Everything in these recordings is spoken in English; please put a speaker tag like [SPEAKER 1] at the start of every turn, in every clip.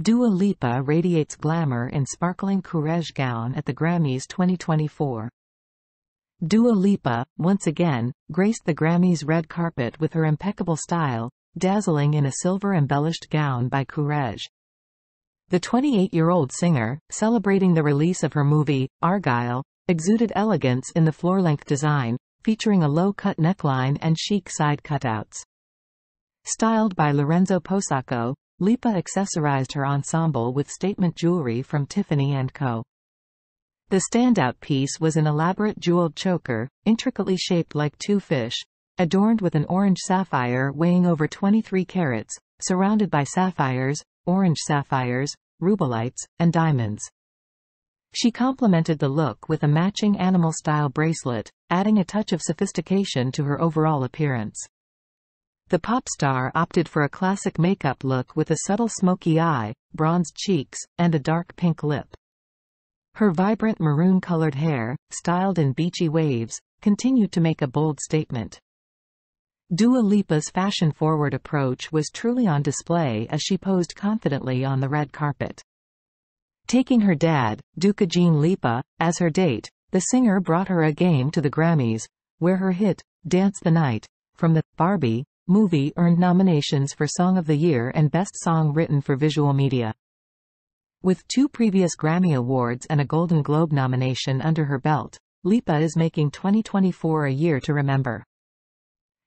[SPEAKER 1] Dua Lipa radiates glamour in sparkling Courrèges gown at the Grammys 2024. Dua Lipa, once again, graced the Grammys red carpet with her impeccable style, dazzling in a silver-embellished gown by Courrèges. The 28-year-old singer, celebrating the release of her movie, Argylle, exuded elegance in the floor-length design, featuring a low-cut neckline and chic side cutouts. Styled by Lorenzo Posocco, Lipa accessorized her ensemble with statement jewelry from Tiffany & Co. The standout piece was an elaborate jeweled choker, intricately shaped like two fish, adorned with an orange sapphire weighing over 23 carats, surrounded by sapphires, orange sapphires, rubellites, and diamonds. She complemented the look with a matching animal-style bracelet, adding a touch of sophistication to her overall appearance. The pop star opted for a classic makeup look with a subtle smoky eye, bronzed cheeks, and a dark pink lip. Her vibrant maroon-colored hair, styled in beachy waves, continued to make a bold statement. Dua Lipa's fashion-forward approach was truly on display as she posed confidently on the red carpet. Taking her dad, Dukagjin Lipa, as her date, the singer brought her a game to the Grammys, where her hit, Dance the Night, from the Barbie movie earned nominations for Song of the Year and Best Song Written for Visual Media. With two previous Grammy Awards and a Golden Globe nomination under her belt, Lipa is making 2024 a year to remember.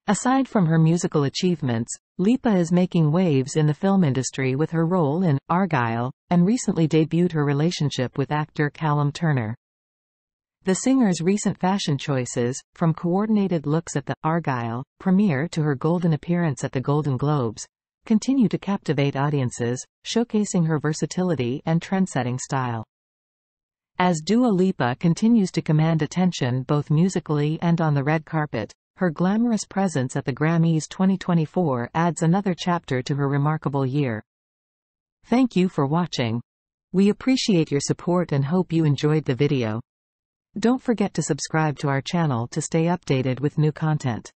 [SPEAKER 1] Aside from her musical achievements, Lipa is making waves in the film industry with her role in Argylle, and recently debuted her relationship with actor Callum Turner. The singer's recent fashion choices, from coordinated looks at the Argylle premiere to her golden appearance at the Golden Globes, continue to captivate audiences, showcasing her versatility and trendsetting style. As Dua Lipa continues to command attention both musically and on the red carpet, her glamorous presence at the Grammys 2024 adds another chapter to her remarkable year. Thank you for watching. We appreciate your support and hope you enjoyed the video. Don't forget to subscribe to our channel to stay updated with new content.